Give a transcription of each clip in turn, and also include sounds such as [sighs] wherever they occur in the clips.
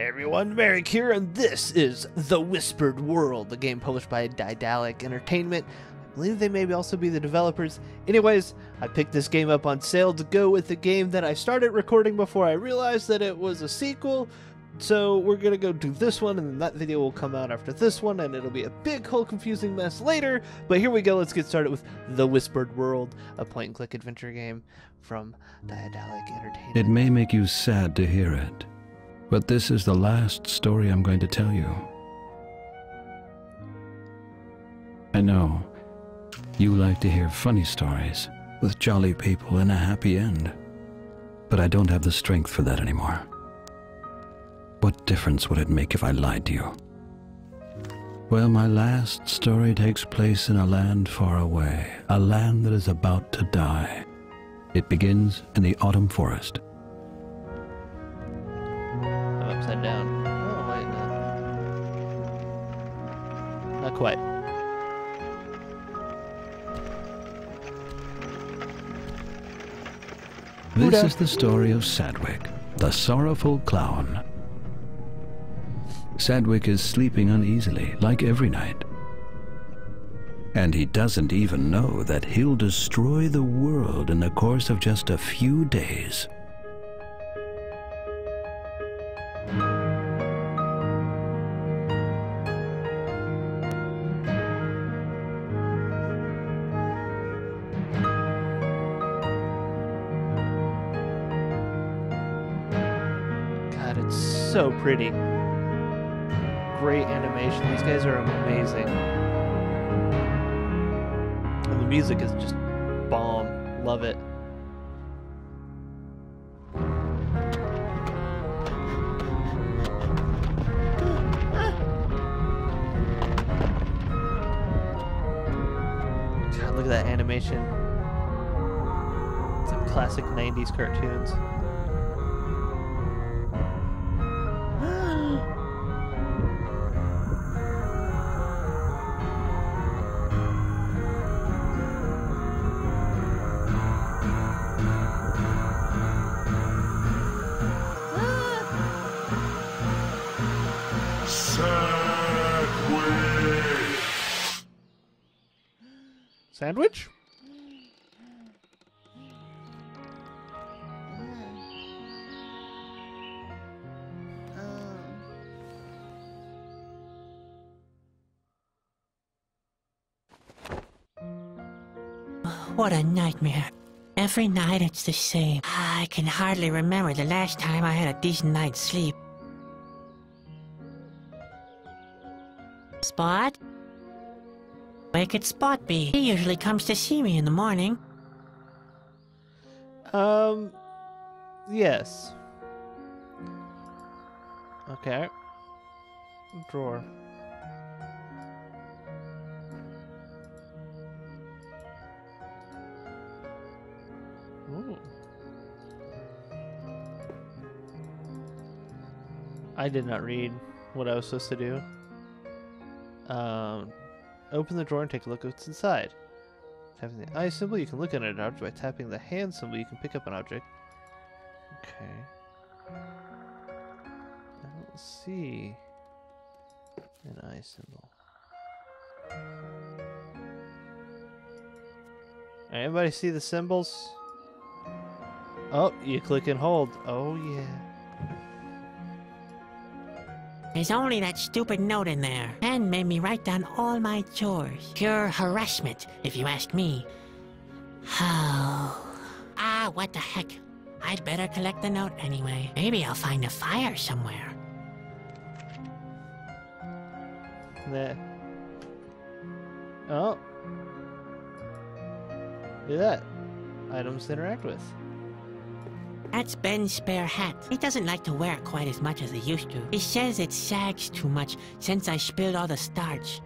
Everyone, Merric here, and this is The Whispered World, the game published by Daedalic Entertainment. I believe they may also be the developers. Anyways, I picked this game up on sale to go with the game that I started recording before I realized that it was a sequel. So we're gonna go do this one, and then that video will come out after this one, and it'll be a big whole confusing mess later. But here we go, let's get started with The Whispered World, a point and click adventure game from Daedalic Entertainment. It may make you sad to hear it, but this is the last story I'm going to tell you. I know you like to hear funny stories with jolly people and a happy end, but I don't have the strength for that anymore. What difference would it make if I lied to you? Well, my last story takes place in a land far away, a land that is about to die. It begins in the autumn forest. Wait, no. Not quite. This Huda. is the story of Sadwick, the sorrowful clown. Sadwick is sleeping uneasily, like every night. And he doesn't even know that he'll destroy the world in the course of just a few days. Pretty. Great animation. These guys are amazing. And the music is just bomb. Love it. Look at that animation. Some classic 90s cartoons. Sandwich? What a nightmare. Every night it's the same. I can hardly remember the last time I had a decent night's sleep. Spot? Where could Spot be? He usually comes to see me in the morning. Um, yes. Okay. Drawer. Ooh. I did not read what I was supposed to do. Um, open the drawer and take a look at what's inside. Tapping the eye symbol, you can look at an object. By tapping the hand symbol, you can pick up an object. Okay. I don't see an eye symbol. Anybody see the symbols? Oh, you click and hold. Oh, yeah. There's only that stupid note in there. And made me write down all my chores. Pure harassment, if you ask me. How? ah, what the heck. I'd better collect the note anyway. Maybe I'll find a fire somewhere. Nah. Oh. Look at that. Items to interact with. That's Ben's spare hat. He doesn't like to wear it quite as much as he used to. He says it sags too much since I spilled all the starch.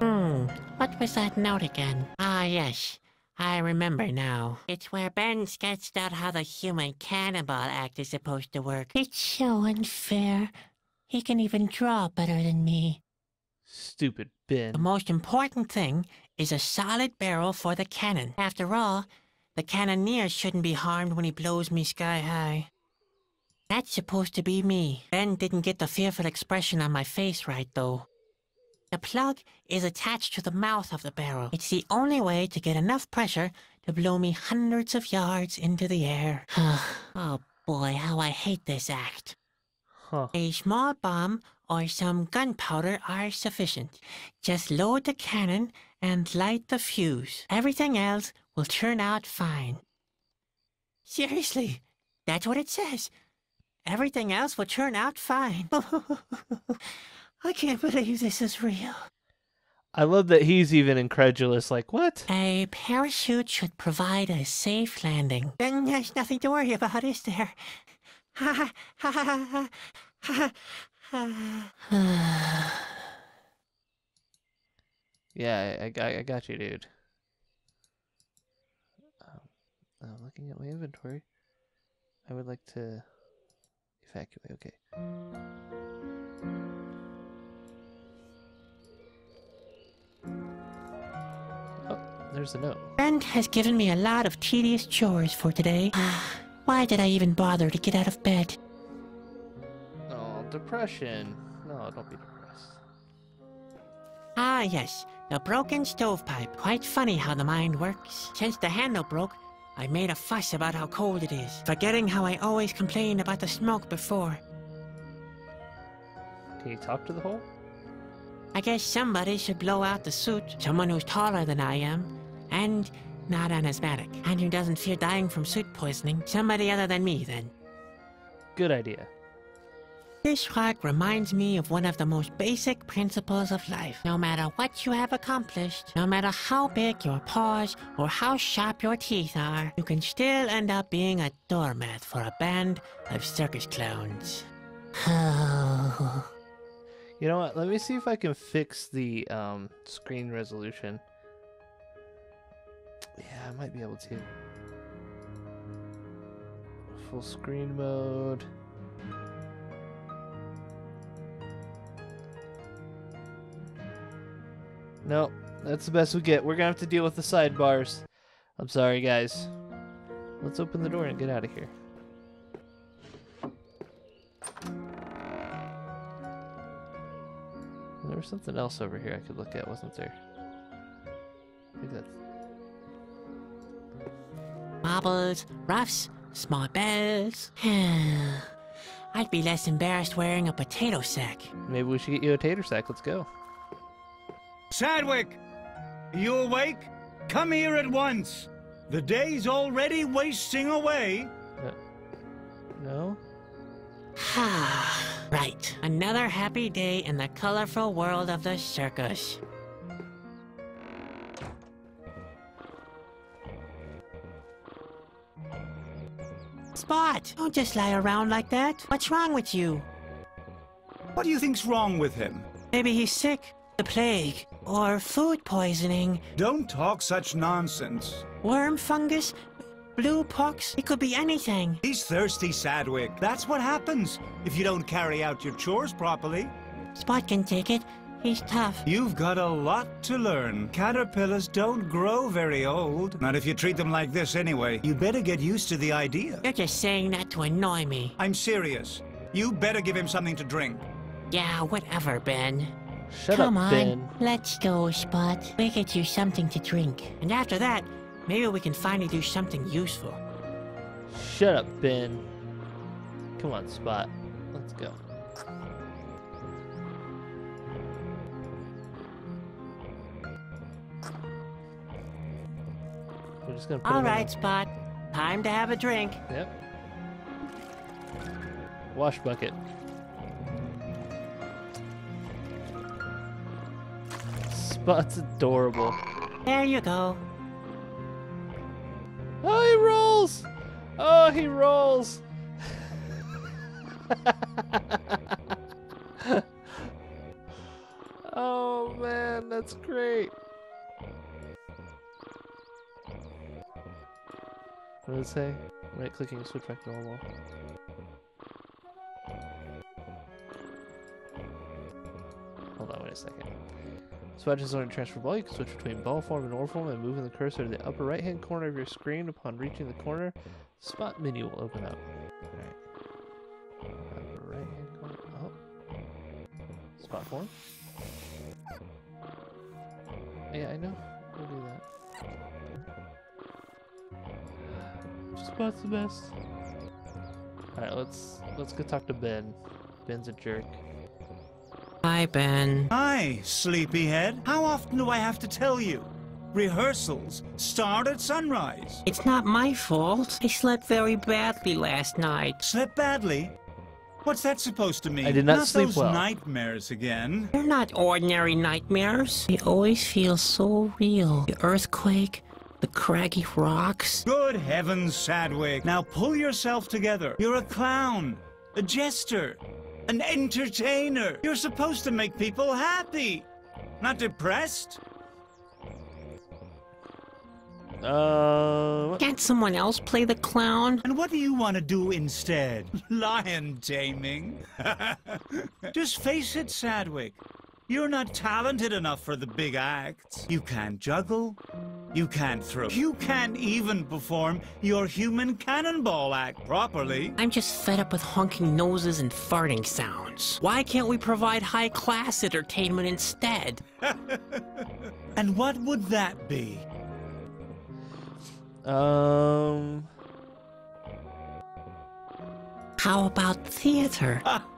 Hmm, what was that note again? Ah, yes. I remember now. It's where Ben sketched out how the human cannonball act is supposed to work. It's so unfair. He can even draw better than me. Stupid Ben. The most important thing is a solid barrel for the cannon. After all, the cannoneer shouldn't be harmed when he blows me sky high. That's supposed to be me. Ben didn't get the fearful expression on my face right, though. The plug is attached to the mouth of the barrel. It's the only way to get enough pressure to blow me hundreds of yards into the air. [sighs] oh boy, how I hate this act. Huh. A small bomb or some gunpowder are sufficient. Just load the cannon and light the fuse. Everything else will turn out fine. Seriously, that's what it says. Everything else will turn out fine. [laughs] I can't believe this is real. I love that he's even incredulous. Like, what? A parachute should provide a safe landing. Then there's nothing to worry about, is there? Ha ha ha ha ha ha. Yeah, I, I, got- I got you, dude. Um, I'm looking at my inventory. I would like to evacuate. Okay. Oh, there's a note. Friend has given me a lot of tedious chores for today. [sighs] Why did I even bother to get out of bed? Oh, depression. No, don't be depressed. Ah, yes, the broken stovepipe. Quite funny how the mind works. Since the handle broke, I made a fuss about how cold it is, forgetting how I always complained about the smoke before. Can you talk to the hole? I guess somebody should blow out the suit. Someone who's taller than I am, and not an asthmatic, and who doesn't fear dying from soot poisoning. Somebody other than me, then. Good idea. This rock reminds me of one of the most basic principles of life. No matter what you have accomplished, no matter how big your paws or how sharp your teeth are, you can still end up being a doormat for a band of circus clowns. [sighs] You know what? Let me see if I can fix the um, screen resolution. Yeah, I might be able to. Full screen mode. Nope, that's the best we get. We're gonna have to deal with the sidebars. I'm sorry, guys. Let's open the door and get out of here. There was something else over here I could look at, wasn't there? I think that's Marbles, roughs, small bells. [sighs] I'd be less embarrassed wearing a potato sack. maybe we should get you a tater sack. Let's go. Sadwick, are you awake? Come here at once. The day's already wasting away. Uh, no? Ha! Right, another happy day in the colorful world of the circus. Spot, don't just lie around like that. What's wrong with you? What do you think's wrong with him? Maybe he's sick, the plague, or food poisoning, Don't talk such nonsense. worm fungus, blue pox. It could be anything. He's thirsty, Sadwick. That's what happens if you don't carry out your chores properly. Spot can take it. He's tough. You've got a lot to learn. Caterpillars don't grow very old. Not if you treat them like this anyway. You better get used to the idea. You're just saying that to annoy me. I'm serious. You better give him something to drink. Yeah, whatever, Ben. Shut Come up, on, Ben. let's go, Spot. We get you something to drink. And after that, maybe we can finally do something useful. Shut up, Ben. Come on, Spot. Let's go. We're just gonna put All in Spot. Time to have a drink. Yep. Wash bucket. Spot's adorable. There you go. Oh, he rolls! Oh, he rolls! [laughs] oh man, that's great. What does it say? Right clicking to switch back to normal. Hold on, wait a second. Swatches learn transfer ball. You can switch between ball form and orb form and moving the cursor to the upper right hand corner of your screen. Upon reaching the corner, the spot menu will open up. Alright. Upper right hand corner. Oh. Spot form? Yeah, I know. We'll do that. Spot's the best. Alright, let's let's go talk to Ben. Ben's a jerk. Hi, Ben. Hi, sleepyhead. How often do I have to tell you? Rehearsals start at sunrise. It's not my fault. I slept very badly last night. Slept badly? What's that supposed to mean? I did not sleep those well. nightmares again. They're not ordinary nightmares. They always feel so real. The earthquake, the craggy rocks. Good heavens, Sadwick. Now pull yourself together. You're a clown, a jester, an entertainer. You're supposed to make people happy, not depressed. Uh, Can't someone else play the clown? And what do you want to do instead? [laughs] Lion taming? [laughs] Just face it, Sadwick. You're not talented enough for the big acts. You can't juggle. You can't throw. You can't even perform your human cannonball act properly. I'm just fed up with honking noses and farting sounds. Why can't we provide high class entertainment instead? [laughs] And what would that be? um, How about theater? [laughs]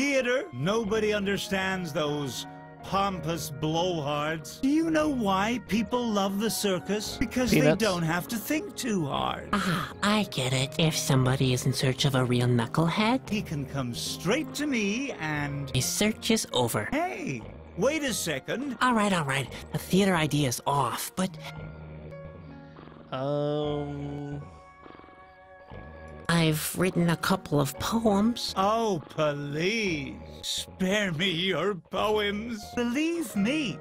Theater? Nobody understands those pompous blowhards. Do you know why people love the circus? Because Peanuts. they don't have to think too hard. Ah, I get it. If somebody is in search of a real knucklehead, He can come straight to me and. his search is over. Hey, wait a second. All right, all right. The theater idea is off, but um, I've written a couple of poems. Oh, please, spare me your poems. Believe me,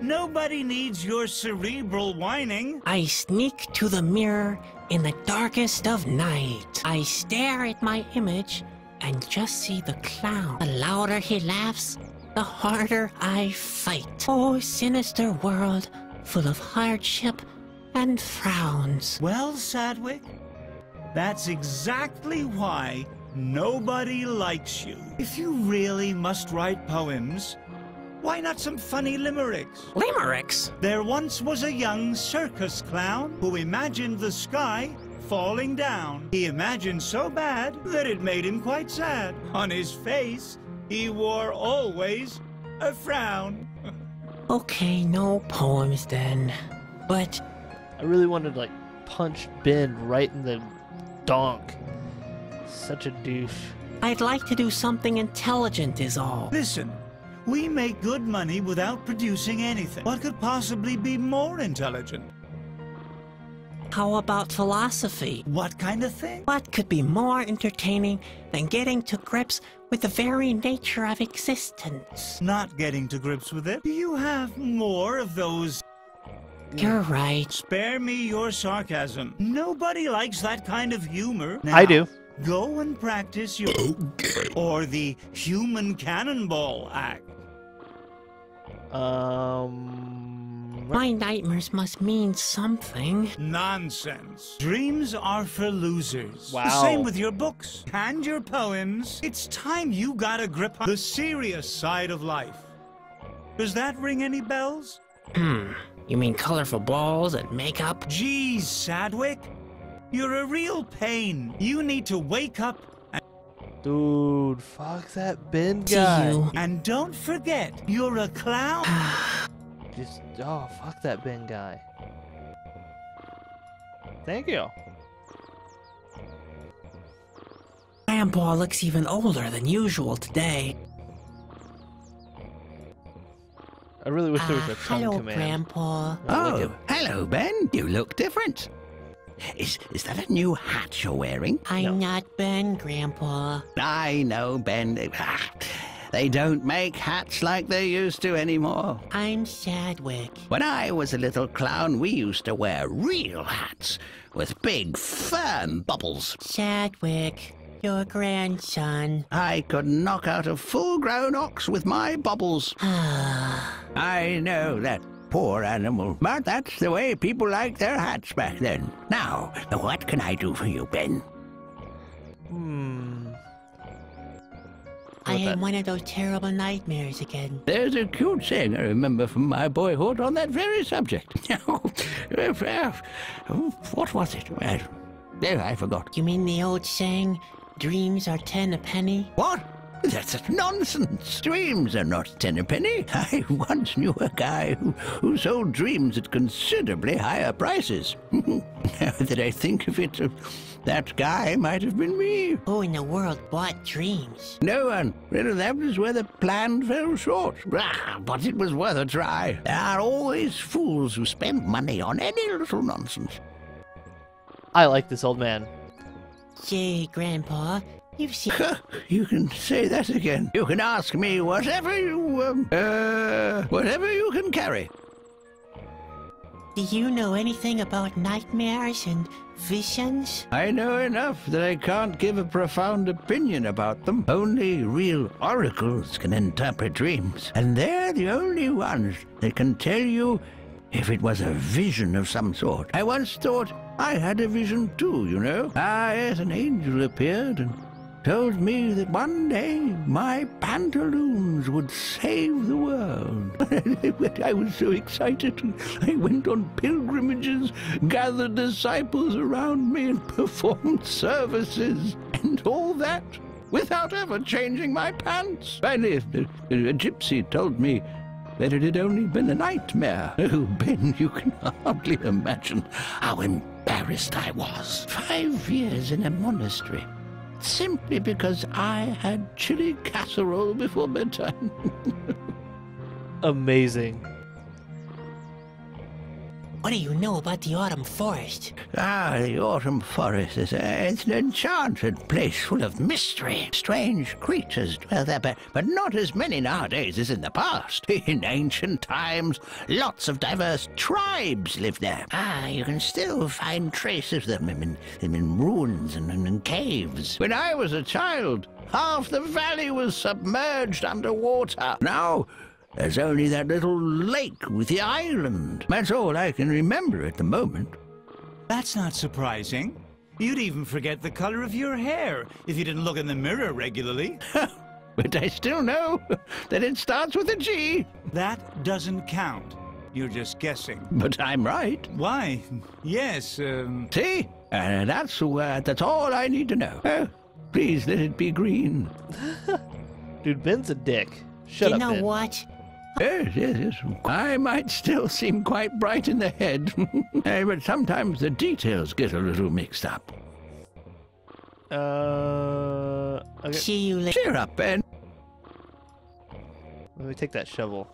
nobody needs your cerebral whining. I sneak to the mirror in the darkest of night. I stare at my image and just see the clown. The louder he laughs, the harder I fight. Oh, sinister world, full of hardship and frowns. Well, Sadwick, that's exactly why nobody likes you. If you really must write poems, why not some funny limericks? Limericks? There once was a young circus clown who imagined the sky falling down. He imagined so bad that it made him quite sad. On his face, he wore always a frown. [laughs] Okay, no poems then. But I really wanted to like punch Ben right in the donk. Such a douche. I'd like to do something intelligent, is all. Listen, we make good money without producing anything. What could possibly be more intelligent? How about philosophy? What kind of thing? What could be more entertaining than getting to grips with the very nature of existence? Not getting to grips with it. Do you have more of those? You're right. Spare me your sarcasm. Nobody likes that kind of humor. I do. Go and practice your. Or the human cannonball act. Um, My nightmares must mean something. Nonsense. Dreams are for losers. The Wow. same with your books and your poems. It's time you got a grip on the serious side of life. Does that ring any bells? Hmm. You mean colorful balls and makeup? Geez, Sadwick. You're a real pain. You need to wake up dude, fuck that Ben guy. you. and don't forget, you're a clown. [sighs] Just oh, fuck that Ben guy. Thank you. Grandpa looks even older than usual today. I really wish there was Ah, a tongue hello, command. Grandpa. Oh, Oh, hello, Ben. You look different. Is is that a new hat you're wearing? I'm not Ben, Grandpa. I know, Ben. They don't make hats like they used to anymore. I'm Sadwick. When I was a little clown, we used to wear real hats with big, firm bubbles. Sadwick, your grandson. I could knock out a full-grown ox with my bubbles. [sighs] [sighs] [sighs] I know that poor animal, but that's the way people liked their hats back then. Now, what can I do for you, Ben? Hmm. I I with had one of those terrible nightmares again. There's a cute saying I remember from my boyhood on that very subject. [laughs] what was it? Well, there, I forgot. You mean the old saying, dreams are ten a penny? What? That's nonsense. Dreams are not ten a penny. I once knew a guy who, who sold dreams at considerably higher prices. [laughs] now that I think of it, uh, that guy might have been me. Who in the world bought dreams? No one. Well, that was where the plan fell short. Ah, but it was worth a try. There are always fools who spend money on any little nonsense. I like this old man. Gee, Grandpa, you've seen. you can say that again. You can ask me whatever you, um, uh, whatever you can carry. Do you know anything about nightmares and visions? I know enough that I can't give a profound opinion about them. Only real oracles can interpret dreams, and they're the only ones that can tell you if it was a vision of some sort. I once thought I had a vision too, you know. Ah, yes, an angel appeared and told me that one day my pantaloons would save the world. [laughs] I was so excited. I went on pilgrimages, gathered disciples around me, and [laughs] performed services, and all that without ever changing my pants. Finally, a, a, a gypsy told me that it had only been a nightmare. [laughs] Oh, Ben, you can hardly imagine how embarrassed I was. Five years in a monastery, simply because I had chili casserole before bedtime. [laughs] Amazing. What do you know about the autumn forest? Ah, the autumn forest is it's an enchanted place full of mystery. Strange creatures dwell there, but, but not as many nowadays as in the past. [laughs] In ancient times, lots of diverse tribes lived there. Ah, you can still find traces of them in, in, in ruins and, and in caves. When I was a child, half the valley was submerged underwater. Now, there's only that little lake with the island. That's all I can remember at the moment. That's not surprising. You'd even forget the color of your hair if you didn't look in the mirror regularly. [laughs] But I still know that it starts with a G. That doesn't count. You're just guessing. But I'm right. Why? Yes, um, See? And that's uh, that's all I need to know. Oh, please let it be green. [laughs] Dude, Ben's a dick. Shut you up, You know Ben. what? Yes, yes, yes. I might still seem quite bright in the head, [laughs] but sometimes the details get a little mixed up. Uh, okay. See you later. Cheer up, Ben. Let me take that shovel.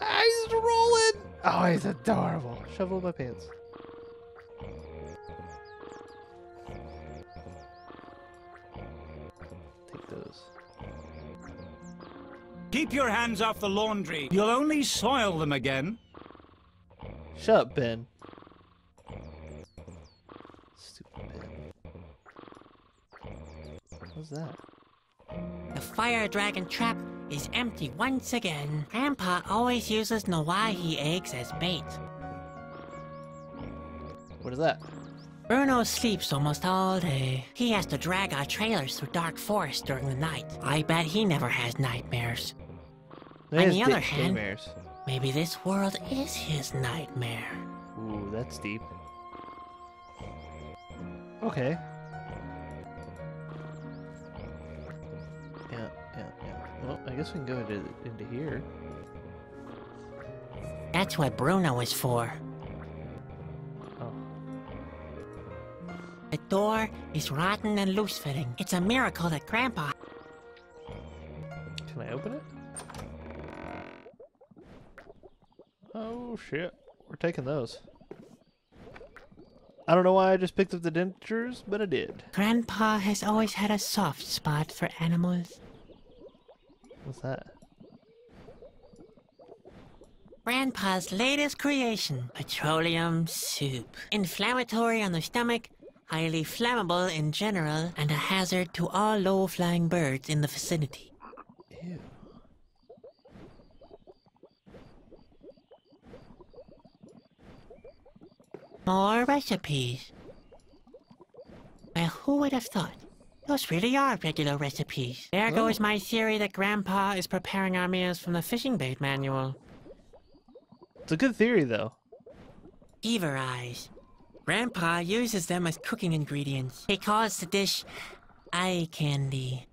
Ah, he's rolling. Oh, he's adorable. Shovel my pants. Keep your hands off the laundry. You'll only soil them again. Shut up, Ben. Stupid Ben. What's that? The fire dragon trap is empty once again. Grandpa always uses Nawahi eggs as bait. What is that? Bruno sleeps almost all day. He has to drag our trailers through dark forest during the night. I bet he never has nightmares. There's the other hand- nightmares. Maybe this world is his nightmare. Ooh, that's deep. Okay. Yeah, yeah, yeah. Well, I guess we can go into into here. That's what Bruno is for. Oh, The door is rotten and loose fitting. It's a miracle that Grandpa. Shit, we're taking those. I don't know why I just picked up the dentures, but I did. Grandpa has always had a soft spot for animals. What's that? Grandpa's latest creation, petroleum soup. Inflammatory on the stomach, highly flammable in general, and a hazard to all low-flying birds in the vicinity. Ew. More recipes. Well, who would have thought? Those really are regular recipes. There Oh. goes my theory that Grandpa is preparing our meals from the fishing bait manual. It's a good theory, though. Beaver eyes. Grandpa uses them as cooking ingredients. He calls the dish eye candy.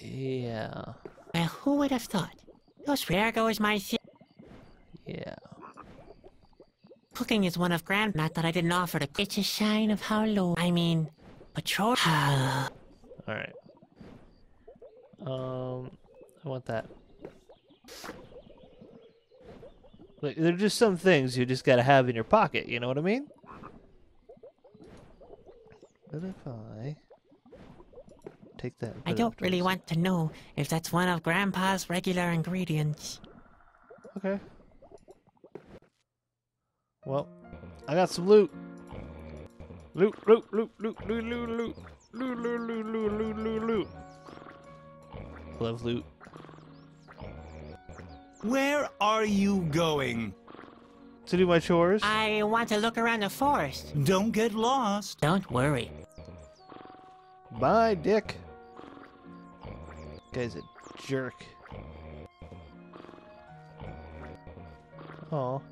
Yeah. Well, who would have thought? Those there goes my theory. Is one of Grand. Not that I didn't offer to. It's a sign of how low. I mean, patrol. [sighs] All right. Um, I want that. Like, there are just some things you just gotta have in your pocket. You know what I mean? What if I take that? I don't really want to know if that's one of Grandpa's regular ingredients. Okay. Well, I got some loot. Loot, loot, loot, loot, loot, loot, loot, loot, loot, loot, loot, loot, loot, loot. Love loot. Where are you going? To do my chores. I want to look around the forest. Don't get lost. Don't worry. Bye, Dick. Guy's a jerk. Oh.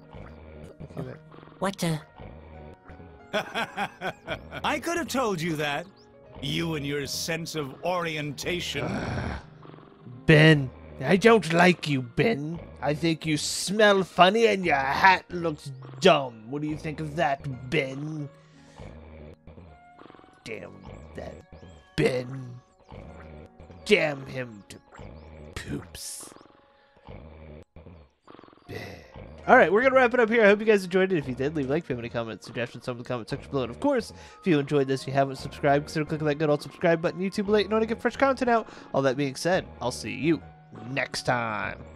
Okay, back. What the? [laughs] I could have told you that. You and your sense of orientation. [sighs] Ben, I don't like you, Ben. I think you smell funny and your hat looks dumb. What do you think of that, Ben? Damn that Ben. Damn him to poops. All right, we're gonna wrap it up here. I hope you guys enjoyed it. If you did, leave a like, have any comments, suggestions, some in the comment section below. And of course, if you enjoyed this, you haven't subscribed, consider clicking that good old subscribe button. YouTube late in order to get fresh content out. All that being said, I'll see you next time.